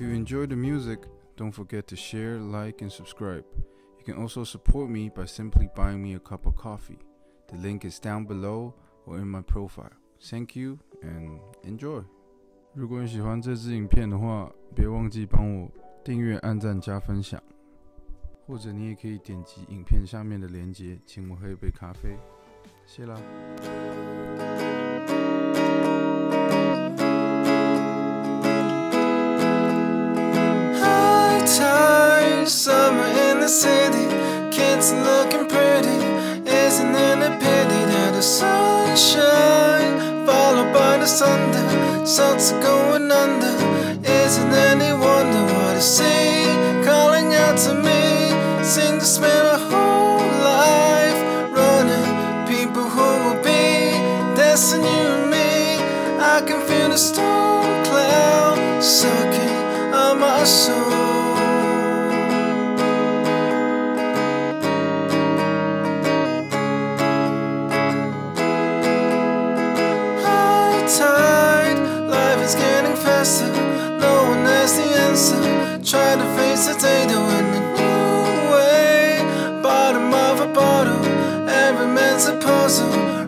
enjoy the music, don't forget to share, like, and subscribe. You can also support me by simply buying me a cup of coffee. The link is down below or in my profile. Thank you and enjoy. 如果你喜欢这支影片的话，别忘记帮我订阅、按赞、加分享，或者你也可以点击影片下面的链接，请我喝一杯咖啡。谢啦。 The city, kids looking pretty. Isn't it a pity that the sunshine followed by the thunder, suns are going under? Isn't any wonder what I see calling out to me? Seem to spend a whole life running, people who will be destined you and me. I can feel the storm cloud sucking on my soul. Data in a new way. Bottom of a bottle, every man's a puzzle.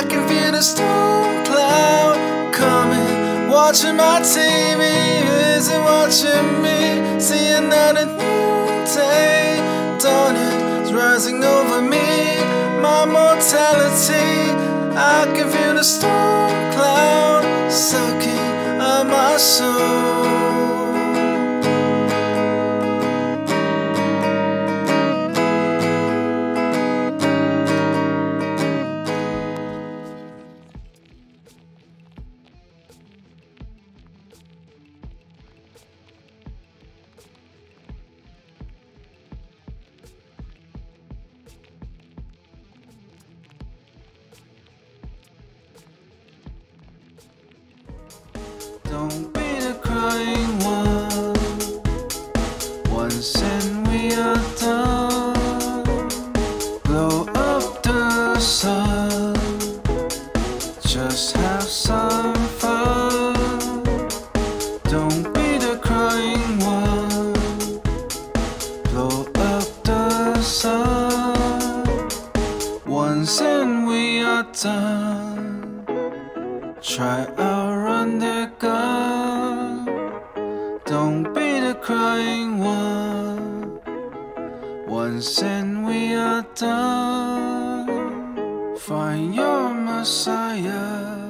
I can feel the storm cloud coming. Watching my TV, isn't watching me. See another new day. It's rising over me. My mortality. I can feel the storm cloud sucking on my soul. Once and we are done. Try outrun the gun. Don't be the crying one. Once and we are done. Find your messiah.